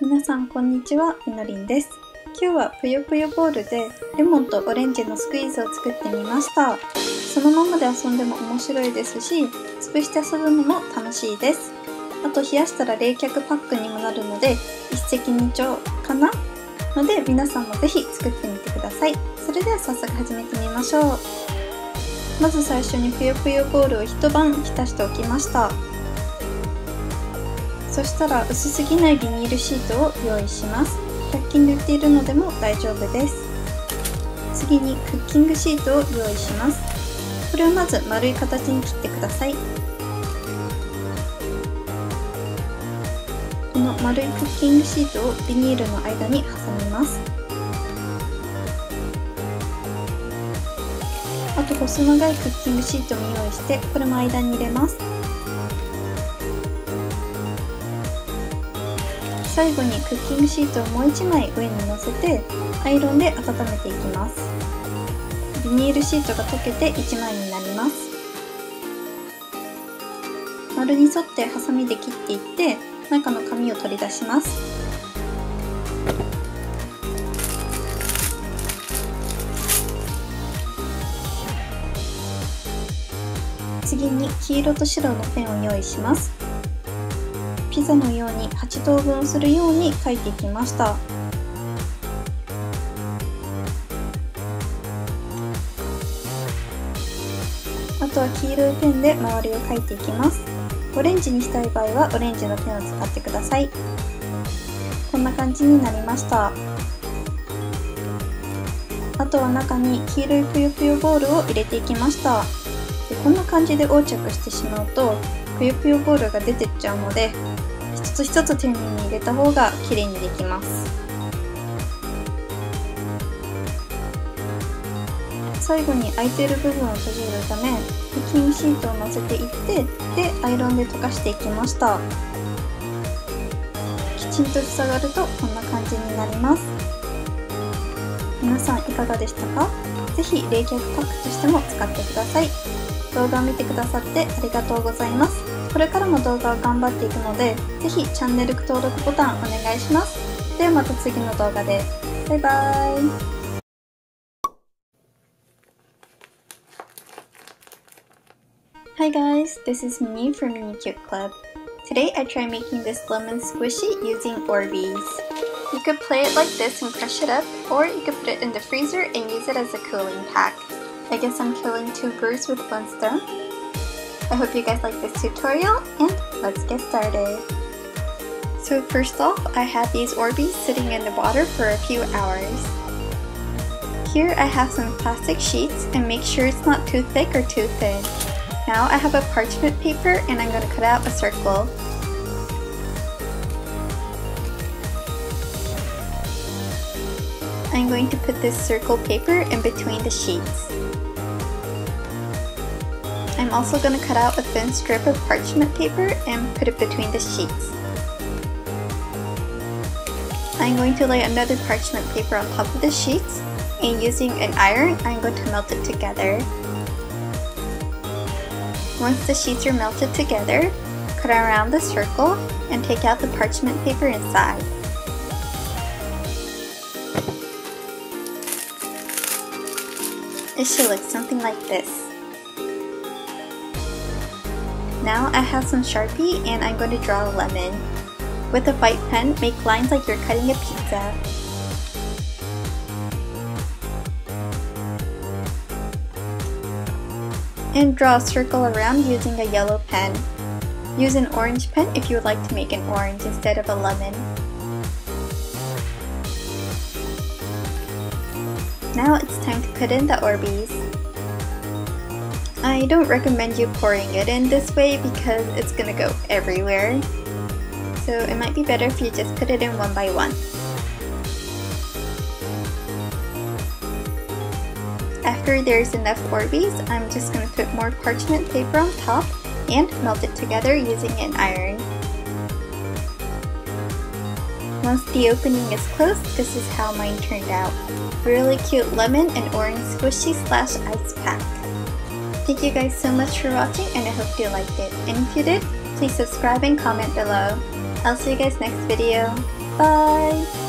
皆さんこんにちは、みのりんです。今日はぷよぷよボールでレモンとオレンジのスクイーズを作ってみました。そのままで遊んでも面白いですし、潰して遊ぶのも楽しいです。あと冷やしたら冷却パックにもなるので一石二鳥かな？ので皆さんもぜひ作ってみてください。それでは早速始めてみましょう。まず最初にぷよぷよボールを一晩浸しておきました。そしたら薄すぎないビニールシートを用意します。100均で売っているのでも大丈夫です。次にクッキングシートを用意します。これをまず丸い形に切ってください。この丸いクッキングシートをビニールの間に挟みます。あと細長いクッキングシートも用意してこれも間に入れます。最後にクッキングシートをもう1枚上に乗せてアイロンで温めていきます。ビニールシートが溶けて1枚になります。丸に沿ってハサミで切っていって中の紙を取り出します。次に黄色と白のペンを用意します。ピザのように8等分するように書いていきました。あとは黄色いペンで周りを書いていきます。オレンジにしたい場合はオレンジのペンを使ってください。こんな感じになりました。あとは中に黄色いぷよぷよボールを入れていきました。でこんな感じで横着してしまうとぷよぷよボールが出てっちゃうので一つ一つ丁寧に入れた方が綺麗にできます。最後に空いている部分を閉じるためクッキングシートを乗せていってでアイロンで溶かしていきました。きちんと塞がるとこんな感じになります。皆さんいかがでしたか？是非冷却パックとしても使ってください。動画を見てくださってありがとうございます。これからも動画を頑張っていくので、ぜひチャンネル登録ボタンお願いします。ではまた次の動画で。バイバーイ。Hi guys, this is Mini from Mini Cute Club. Today I try making this lemon squishy using Orbeez. You could play it like this and crush it up, or you could put it in the freezer and use it as a cooling pack. I guess I'm killing two birds with one stone. I hope you guys like this tutorial and let's get started. So first off, I have these Orbeez sitting in the water for a few hours. Here I have some plastic sheets and make sure it's not too thick or too thin. Now I have a parchment paper and I'm going to cut out a circle. I'm going to put this circle paper in between the sheets. I'm also going to cut out a thin strip of parchment paper and put it between the sheets. I'm going to lay another parchment paper on top of the sheets and using an iron I'm going to melt it together. Once the sheets are melted together, cut around the circle and take out the parchment paper inside. It should look something like this. Now I have some Sharpie and I'm going to draw a lemon. With a white pen, make lines like you're cutting a pizza. And draw a circle around using a yellow pen. Use an orange pen if you would like to make an orange instead of a lemon. Now it's time to put in the Orbeez. I don't recommend you pouring it in this way because it's gonna go everywhere. So it might be better if you just put it in one by one. After there's enough Orbeez, I'm just gonna put more parchment paper on top and melt it together using an iron. Once the opening is closed, this is how mine turned out. Really cute lemon and orange squishy slash ice pack. Thank you guys so much for watching and I hope you liked it. And if you did, please subscribe and comment below. I'll see you guys next video. Bye!